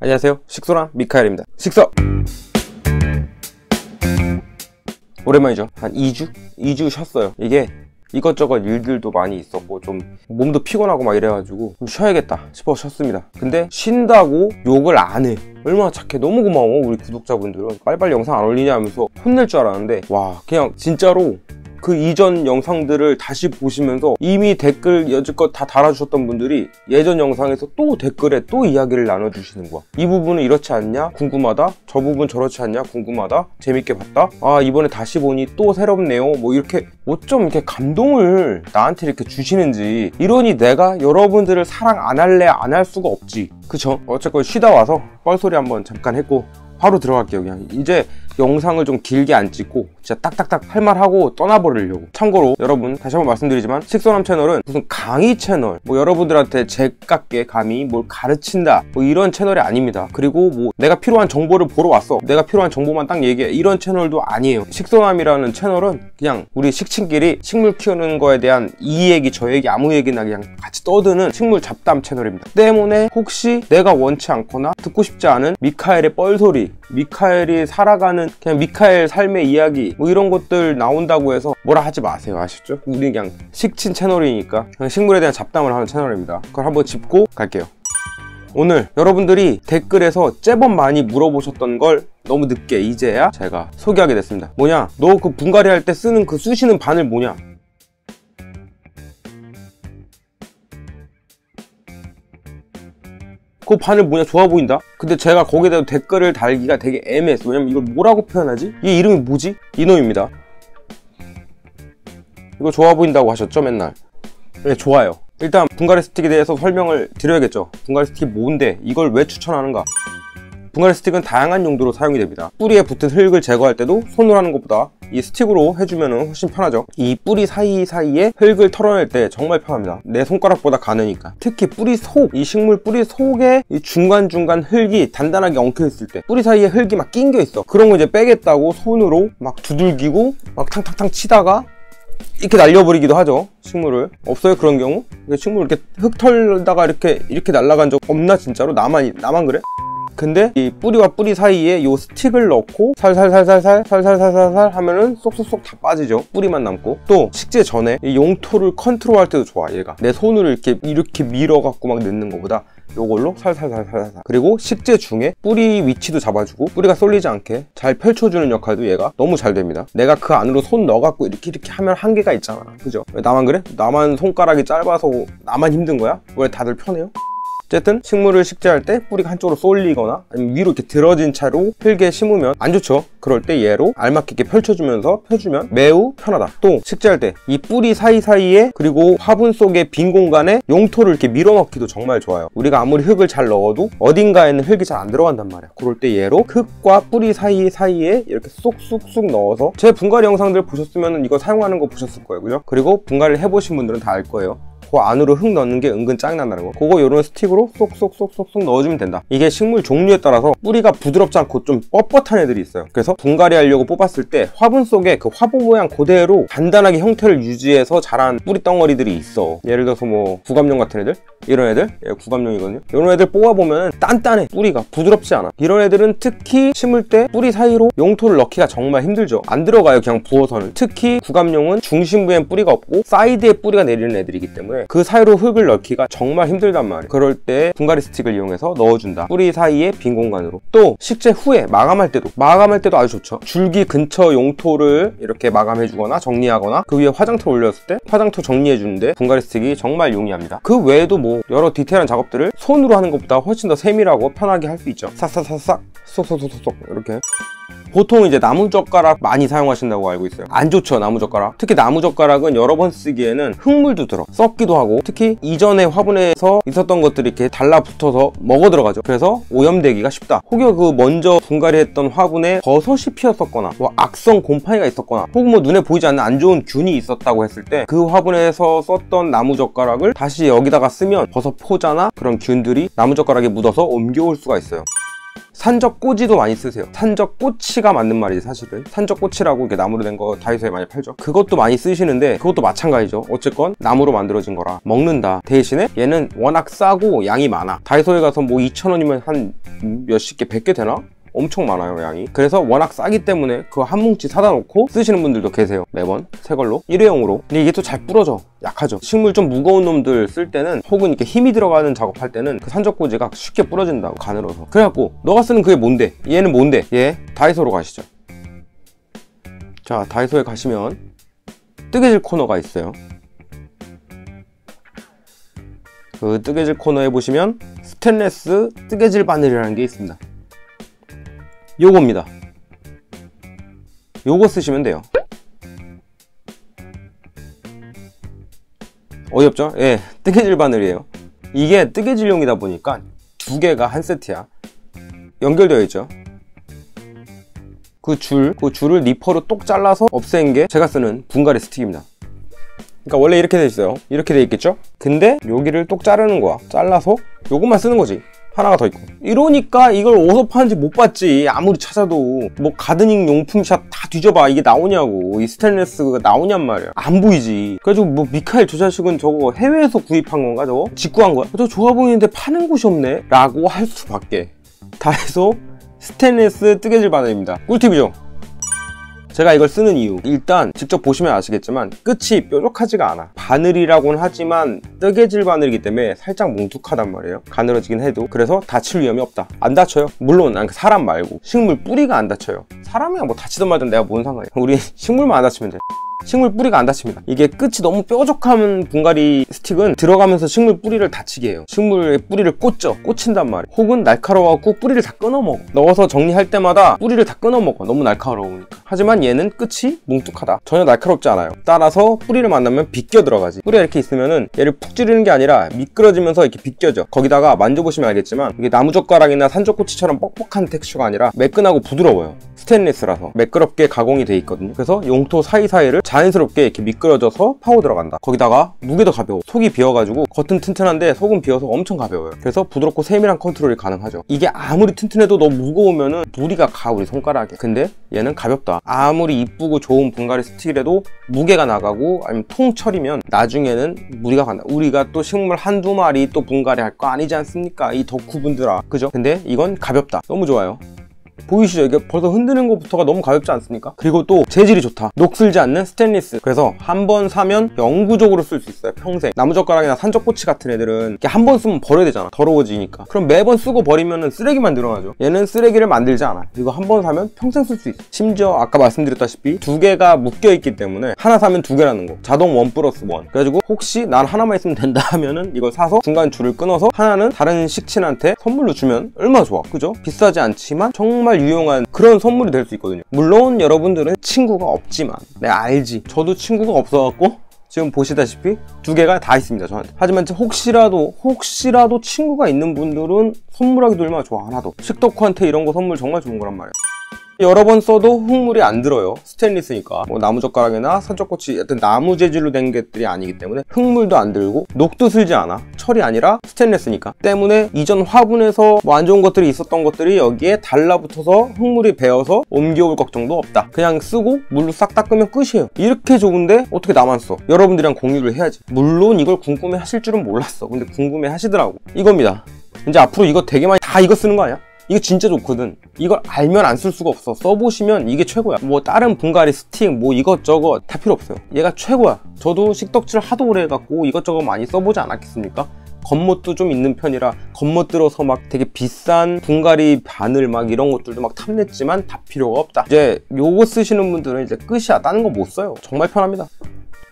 안녕하세요. 식소랑 미카엘입니다. 식서! 오랜만이죠. 한 2주? 2주 쉬었어요. 이게 이것저것 일들도 많이 있었고 좀 몸도 피곤하고 막 이래가지고 좀 쉬어야겠다 싶어 쉬었습니다. 근데 쉰다고 욕을 안 해. 얼마나 착해. 너무 고마워. 우리 구독자분들은. 빨리빨리 영상 안 올리냐 하면서 혼낼 줄 알았는데 와 그냥 진짜로 그 이전 영상들을 다시 보시면서 이미 댓글 여지껏 다 달아주셨던 분들이 예전 영상에서 또 댓글에 또 이야기를 나눠주시는 거야. 이 부분은 이렇지 않냐? 궁금하다? 저 부분 저렇지 않냐? 궁금하다? 재밌게 봤다? 아, 이번에 다시 보니 또 새롭네요. 뭐 이렇게 어쩜 이렇게 감동을 나한테 이렇게 주시는지 이러니 내가 여러분들을 사랑 안 할래 안 할 수가 없지. 그쵸? 어쨌건 쉬다 와서 뻘소리 한번 잠깐 했고 바로 들어갈게요 그냥 이제 영상을 좀 길게 안 찍고 진짜 딱딱딱 할 말 하고 떠나버리려고. 참고로 여러분 다시 한번 말씀드리지만 식소남 채널은 무슨 강의 채널 뭐 여러분들한테 제깍게 감히 뭘 가르친다 뭐 이런 채널이 아닙니다. 그리고 뭐 내가 필요한 정보를 보러 왔어 내가 필요한 정보만 딱 얘기해 이런 채널도 아니에요. 식소남이라는 채널은 그냥 우리 식친끼리 식물 키우는 거에 대한 이 얘기 저 얘기 아무 얘기나 그냥 같이 떠드는 식물 잡담 채널입니다. 때문에 혹시 내가 원치 않거나 듣고 싶지 않은 미카엘의 뻘소리 미카엘이 살아가는 그냥 미카엘 삶의 이야기 뭐 이런 것들 나온다고 해서 뭐라 하지 마세요. 아셨죠? 우리 그냥 식친 채널이니까 그냥 식물에 대한 잡담을 하는 채널입니다. 그걸 한번 짚고 갈게요. 오늘 여러분들이 댓글에서 제법 많이 물어보셨던 걸 너무 늦게 이제야 제가 소개하게 됐습니다. 뭐냐? 너 그 분갈이 할 때 쓰는 그 쑤시는 바늘 뭐냐 그 바늘 뭐냐 좋아 보인다? 근데 제가 거기다 댓글을 달기가 되게 애매했어. 왜냐면 이걸 뭐라고 표현하지? 이 이름이 뭐지? 이놈입니다. 이거 좋아 보인다고 하셨죠 맨날? 네 좋아요. 일단 분갈이 스틱에 대해서 설명을 드려야겠죠. 분갈이 스틱이 뭔데? 이걸 왜 추천하는가 분갈이 스틱은 다양한 용도로 사용이 됩니다. 뿌리에 붙은 흙을 제거할 때도 손으로 하는 것보다 이 스틱으로 해주면 훨씬 편하죠. 이 뿌리 사이사이에 흙을 털어낼 때 정말 편합니다. 내 손가락보다 가느니까. 특히 뿌리 속 이 식물 뿌리 속에 이 중간중간 흙이 단단하게 엉켜 있을 때 뿌리 사이에 흙이 막 낑겨 있어. 그런 거 이제 빼겠다고 손으로 막 두들기고 막 탕탕탕 치다가 이렇게 날려버리기도 하죠 식물을. 없어요 그런 경우? 식물 이렇게 흙 털다가 이렇게 이렇게 날아간 적 없나 진짜로? 나만 나만 그래? 근데 이 뿌리와 뿌리 사이에 이 스틱을 넣고 살살살살살 살살살살살 하면은 쏙쏙쏙 다 빠지죠 뿌리만 남고 또 식재 전에 이 용토를 컨트롤할 때도 좋아 얘가 내 손으로 이렇게 이렇게 밀어 갖고 막 넣는 것보다 요걸로 살살살살살 그리고 식재 중에 뿌리 위치도 잡아주고 뿌리가 쏠리지 않게 잘 펼쳐주는 역할도 얘가 너무 잘 됩니다 내가 그 안으로 손 넣어갖고 이렇게 이렇게 하면 한계가 있잖아 그죠? 나만 그래? 나만 손가락이 짧아서 나만 힘든 거야? 왜 다들 편해요? 어쨌든 식물을 식재할 때 뿌리가 한쪽으로 쏠리거나 아니면 위로 이렇게 들어진 채로 흙에 심으면 안 좋죠. 그럴 때 얘로 알맞게 펼쳐주면서 펴주면 매우 편하다. 또 식재할 때 이 뿌리 사이사이에 그리고 화분 속의 빈 공간에 용토를 이렇게 밀어넣기도 정말 좋아요. 우리가 아무리 흙을 잘 넣어도 어딘가에는 흙이 잘 안 들어간단 말이야. 그럴 때 얘로 흙과 뿌리 사이사이에 이렇게 쏙쏙쏙 넣어서 제 분갈이 영상들 보셨으면 이거 사용하는 거 보셨을 거예요. 그죠? 그리고 분갈이를 해보신 분들은 다 알 거예요 그 안으로 흙 넣는 게 은근 짱난다는 거. 그거 요런 스틱으로 쏙쏙쏙쏙쏙 넣어주면 된다. 이게 식물 종류에 따라서 뿌리가 부드럽지 않고 좀 뻣뻣한 애들이 있어요. 그래서 분갈이 하려고 뽑았을 때 화분 속에 그 화분 모양 그대로 단단하게 형태를 유지해서 자란 뿌리 덩어리들이 있어. 예를 들어서 뭐 구갑룡 같은 애들 이런 애들? 예, 구갑룡이거든요. 이런 애들 뽑아보면 단단해. 뿌리가 부드럽지 않아. 이런 애들은 특히 심을 때 뿌리 사이로 용토를 넣기가 정말 힘들죠. 안 들어가요 그냥 부어서는. 특히 구갑룡은 중심부엔 뿌리가 없고 사이드에 뿌리가 내리는 애들이기 때문에 그 사이로 흙을 넣기가 정말 힘들단 말이에요. 그럴 때 분갈이 스틱을 이용해서 넣어준다. 뿌리 사이에 빈 공간으로. 또 식재 후에 마감할 때도 마감할 때도 아주 좋죠. 줄기 근처 용토를 이렇게 마감해 주거나 정리하거나 그 위에 화장토를 올렸을 때 화장토 정리해 주는데 분갈이 스틱이 정말 용이합니다. 그 외에도 뭐 여러 디테일한 작업들을 손으로 하는 것보다 훨씬 더 세밀하고 편하게 할 수 있죠. 싹싹싹싹 쏙쏙쏙쏙 이렇게 보통 이제 나무젓가락 많이 사용하신다고 알고 있어요. 안 좋죠 나무젓가락. 특히 나무젓가락은 여러 번 쓰기에는 흙물도 들어 썩기도 하고 특히 이전에 화분에서 있었던 것들이 이렇게 달라붙어서 먹어 들어가죠. 그래서 오염되기가 쉽다. 혹여 그 먼저 분갈이 했던 화분에 버섯이 피었었거나 뭐 악성 곰팡이가 있었거나 혹은 뭐 눈에 보이지 않는 안 좋은 균이 있었다고 했을 때 그 화분에서 썼던 나무젓가락을 다시 여기다가 쓰면 버섯 포자나 그런 균들이 나무젓가락에 묻어서 옮겨올 수가 있어요 산적 꼬지도 많이 쓰세요. 산적 꼬치가 맞는 말이지 사실은 산적 꼬치라고 이렇게 나무로 된 거 다이소에 많이 팔죠. 그것도 많이 쓰시는데 그것도 마찬가지죠. 어쨌건 나무로 만들어진 거라 먹는다. 대신에 얘는 워낙 싸고 양이 많아. 다이소에 가서 뭐 2,000원이면 한 몇십 개, 100개 되나? 엄청 많아요 양이. 그래서 워낙 싸기 때문에 그한 뭉치 사다 놓고 쓰시는 분들도 계세요. 매번. 새 걸로. 일회용으로. 근데 이게 또 잘 부러져. 약하죠. 식물 좀 무거운 놈들 쓸 때는 혹은 이렇게 힘이 들어가는 작업할 때는 그 산적꽂이가 쉽게 부러진다고 가늘어서. 그래갖고 너가 쓰는 그게 뭔데? 얘는 뭔데? 얘 다이소로 가시죠. 자 다이소에 가시면 뜨개질 코너가 있어요. 그 뜨개질 코너에 보시면 스테인레스 뜨개질 바늘이라는 게 있습니다 요겁니다. 요거 쓰시면 돼요. 어이없죠? 예, 뜨개질 바늘이에요. 이게 뜨개질용이다 보니까 두 개가 한 세트야. 연결되어 있죠? 그 줄, 그 줄을 니퍼로 똑 잘라서 없앤 게 제가 쓰는 분갈이 스틱입니다. 그러니까 원래 이렇게 돼 있어요. 이렇게 돼 있겠죠? 근데 여기를 똑 자르는 거야. 잘라서 요것만 쓰는 거지 하나가 더 있고. 이러니까 이걸 어디서 파는지 못 봤지. 아무리 찾아도. 뭐 가드닝 용품샵 다 뒤져봐. 이게 나오냐고. 이 스테인레스가 나오냔 말이야. 안 보이지. 그래가지고 뭐 미카엘 저 자식은 저거 해외에서 구입한 건가 저거? 직구한 거야? 저 좋아 보이는데 파는 곳이 없네. 라고 할 수밖에. 다 해서 스테인레스 뜨개질 바늘입니다. 꿀팁이죠 제가 이걸 쓰는 이유. 일단 직접 보시면 아시겠지만 끝이 뾰족하지가 않아. 바늘이라고는 하지만 뜨개질 바늘이기 때문에 살짝 뭉툭하단 말이에요. 가늘어지긴 해도. 그래서 다칠 위험이 없다. 안 다쳐요? 물론 사람 말고 식물 뿌리가 안 다쳐요. 사람이야. 뭐 다치든 말든 내가 뭔 상관이야. 우리 식물만 안 다치면 돼 식물 뿌리가 안 다칩니다. 이게 끝이 너무 뾰족한 분갈이 스틱은 들어가면서 식물 뿌리를 다치게 해요. 식물의 뿌리를 꽂죠. 꽂힌단 말이에요. 혹은 날카로워갖고 뿌리를 다 끊어먹어. 넣어서 정리할 때마다 뿌리를 다 끊어먹어. 너무 날카로우니까 하지만 얘는 끝이 뭉툭하다. 전혀 날카롭지 않아요. 따라서 뿌리를 만나면 비껴 들어가지. 뿌리가 이렇게 있으면은 얘를 푹 찌르는 게 아니라 미끄러지면서 이렇게 비껴져. 거기다가 만져보시면 알겠지만 이게 나무젓가락이나 산적꼬치처럼 뻑뻑한 텍스처가 아니라 매끈하고 부드러워요 스테인리스라서 매끄럽게 가공이 돼 있거든요. 그래서 용토 사이사이를 자연스럽게 이렇게 미끄러져서 파고 들어간다. 거기다가 무게도 가벼워. 속이 비어가지고 겉은 튼튼한데 속은 비어서 엄청 가벼워요. 그래서 부드럽고 세밀한 컨트롤이 가능하죠. 이게 아무리 튼튼해도 너무 무거우면은 무리가 가 우리 손가락에. 근데 얘는 가볍다. 아무리 이쁘고 좋은 분갈이 스틱이라도 무게가 나가고 아니면 통철이면 나중에는 무리가 간다. 우리가 또 식물 한두 마리 또 분갈이 할 거 아니지 않습니까? 이 덕후분들아. 그죠? 근데 이건 가볍다. 너무 좋아요 보이시죠? 이게 벌써 흔드는 것부터가 너무 가볍지 않습니까? 그리고 또 재질이 좋다. 녹슬지 않는 스테인리스. 그래서 한 번 사면 영구적으로 쓸 수 있어요. 평생. 나무젓가락이나 산적꼬치 같은 애들은 한번 쓰면 버려야 되잖아. 더러워지니까. 그럼 매번 쓰고 버리면 쓰레기만 늘어나죠. 얘는 쓰레기를 만들지 않아. 이거 한 번 사면 평생 쓸 수 있어. 심지어 아까 말씀드렸다시피 두 개가 묶여 있기 때문에 하나 사면 두 개라는 거. 자동 one plus one. 그래가지고 혹시 난 하나만 있으면 된다 하면은 이걸 사서 중간 줄을 끊어서 하나는 다른 식친한테 선물로 주면 얼마나 좋아. 그죠? 비싸지 않지만 정말 정말 유용한 그런 선물이 될 수 있거든요. 물론 여러분들은 친구가 없지만 내가 알지. 저도 친구가 없어갖고 지금 보시다시피 두 개가 다 있습니다 저한테. 하지만 혹시라도 혹시라도 친구가 있는 분들은 선물하기도 얼마나 좋아 하나도. 식덕후한테 이런 거 선물 정말 좋은 거란 말이야 여러 번 써도 흙물이 안 들어요. 스테인리스니까. 뭐 나무젓가락이나 산적꽃이 어떤 나무 재질로 된 것들이 아니기 때문에 흙물도 안 들고 녹도 슬지 않아. 철이 아니라 스테인리스니까. 때문에 이전 화분에서 뭐 안 좋은 것들이 있었던 것들이 여기에 달라붙어서 흙물이 배어서 옮겨올 걱정도 없다. 그냥 쓰고 물로 싹 닦으면 끝이에요. 이렇게 좋은데 어떻게 나만 써? 여러분들이랑 공유를 해야지. 물론 이걸 궁금해 하실 줄은 몰랐어. 근데 궁금해 하시더라고. 이겁니다. 이제 앞으로 이거 되게 많이 다 이거 쓰는 거 아니야? 이거 진짜 좋거든. 이걸 알면 안 쓸 수가 없어. 써보시면 이게 최고야. 뭐 다른 분갈이 스틱 뭐 이것저것 다 필요 없어요. 얘가 최고야. 저도 식덕질 하도 오래 해갖고 이것저것 많이 써보지 않았겠습니까? 겉멋도 좀 있는 편이라 겉멋 들어서 막 되게 비싼 분갈이 바늘 막 이런 것들도 막 탐냈지만 다 필요가 없다. 이제 요거 쓰시는 분들은 이제 끝이야. 다른 거 못 써요. 정말 편합니다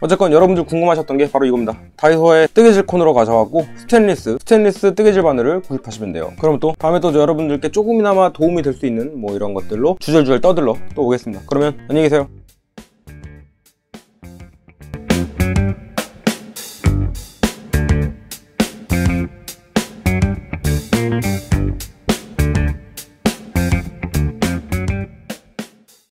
어쨌건 여러분들 궁금하셨던 게 바로 이겁니다. 다이소에 뜨개질 코너로 가져왔고 스테인리스 스테인리스 뜨개질 바늘을 구입하시면 돼요. 그럼 또 다음에 또 여러분들께 조금이나마 도움이 될 수 있는 뭐 이런 것들로 주절주절 떠들러 또 오겠습니다. 그러면 안녕히 계세요